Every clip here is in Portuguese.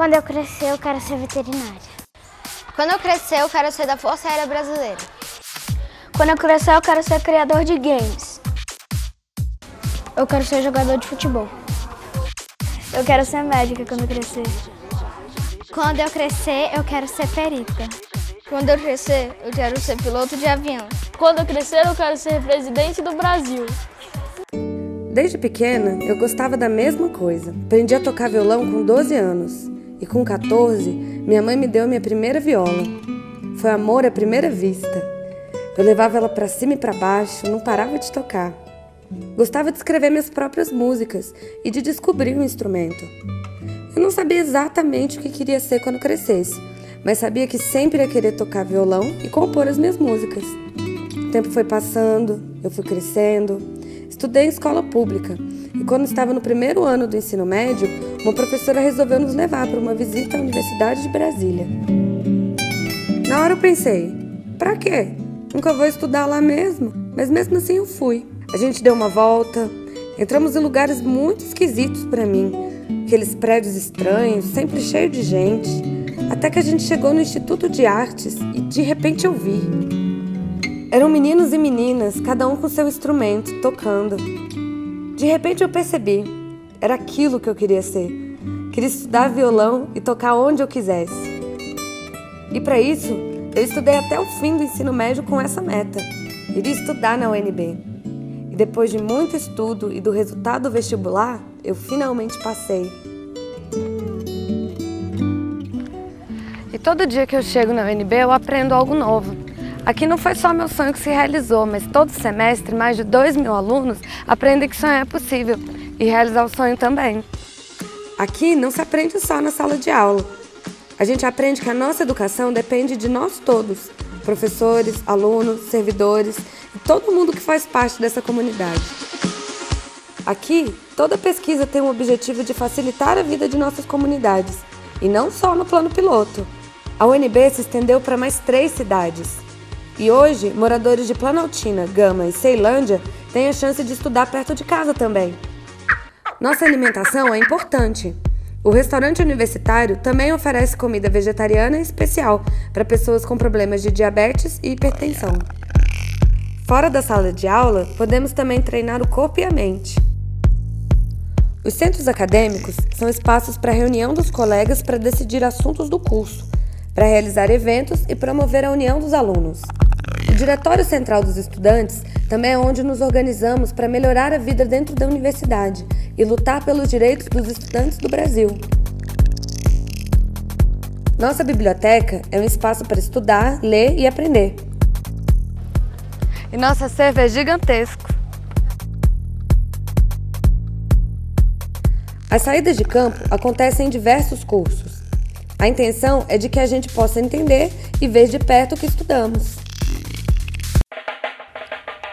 Quando eu crescer, eu quero ser veterinária. Quando eu crescer, eu quero ser da Força Aérea Brasileira. Quando eu crescer, eu quero ser criador de games. Eu quero ser jogador de futebol. Eu quero ser médica quando eu crescer. Quando eu crescer, eu quero ser perita. Quando eu crescer, eu quero ser piloto de avião. Quando eu crescer, eu quero ser presidente do Brasil. Desde pequena, eu gostava da mesma coisa. Aprendi a tocar violão com 12 anos. E com 14, minha mãe me deu minha primeira viola. Foi amor à primeira vista. Eu levava ela para cima e para baixo, não parava de tocar. Gostava de escrever minhas próprias músicas e de descobrir um instrumento. Eu não sabia exatamente o que queria ser quando crescesse, mas sabia que sempre ia querer tocar violão e compor as minhas músicas. O tempo foi passando, eu fui crescendo. Estudei em escola pública e quando estava no primeiro ano do ensino médio, uma professora resolveu nos levar para uma visita à Universidade de Brasília. Na hora eu pensei, para quê? Nunca vou estudar lá mesmo, mas mesmo assim eu fui. A gente deu uma volta, entramos em lugares muito esquisitos para mim, aqueles prédios estranhos, sempre cheios de gente, até que a gente chegou no Instituto de Artes e de repente eu vi. Eram meninos e meninas, cada um com seu instrumento, tocando. De repente eu percebi, era aquilo que eu queria ser. Queria estudar violão e tocar onde eu quisesse. E para isso, eu estudei até o fim do ensino médio com essa meta: iria estudar na UNB. E depois de muito estudo e do resultado do vestibular, eu finalmente passei. E todo dia que eu chego na UNB eu aprendo algo novo. Aqui não foi só meu sonho que se realizou, mas todo semestre mais de 2 mil alunos aprendem que sonhar é possível e realizar o sonho também. Aqui não se aprende só na sala de aula. A gente aprende que a nossa educação depende de nós todos, professores, alunos, servidores e todo mundo que faz parte dessa comunidade. Aqui, toda pesquisa tem o objetivo de facilitar a vida de nossas comunidades, e não só no plano piloto. A UNB se estendeu para mais três cidades. E hoje, moradores de Planaltina, Gama e Ceilândia têm a chance de estudar perto de casa também. Nossa alimentação é importante. O restaurante universitário também oferece comida vegetariana especial para pessoas com problemas de diabetes e hipertensão. Fora da sala de aula, podemos também treinar o corpo e a mente. Os centros acadêmicos são espaços para reunião dos colegas para decidir assuntos do curso, para realizar eventos e promover a união dos alunos. O Diretório Central dos Estudantes também é onde nos organizamos para melhorar a vida dentro da universidade e lutar pelos direitos dos estudantes do Brasil. Nossa biblioteca é um espaço para estudar, ler e aprender. E nosso acervo é gigantesco. As saídas de campo acontecem em diversos cursos. A intenção é de que a gente possa entender e ver de perto o que estudamos.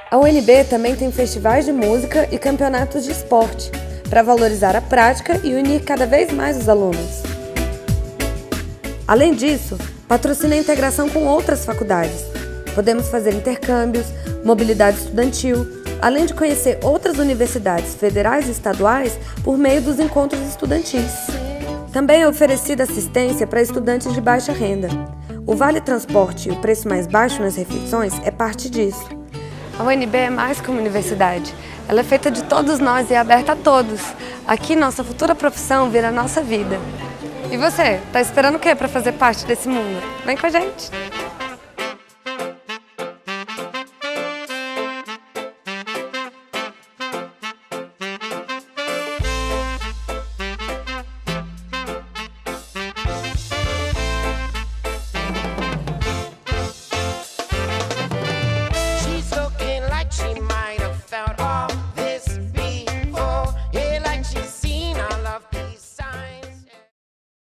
A UNB também tem festivais de música e campeonatos de esporte, para valorizar a prática e unir cada vez mais os alunos. Além disso, patrocina a integração com outras faculdades. Podemos fazer intercâmbios, mobilidade estudantil, além de conhecer outras universidades federais e estaduais por meio dos encontros estudantis. Também é oferecida assistência para estudantes de baixa renda. O Vale Transporte e o preço mais baixo nas refeições é parte disso. A UNB é mais que uma universidade. Ela é feita de todos nós e é aberta a todos. Aqui, nossa futura profissão vira nossa vida. E você, tá esperando o que para fazer parte desse mundo? Vem com a gente!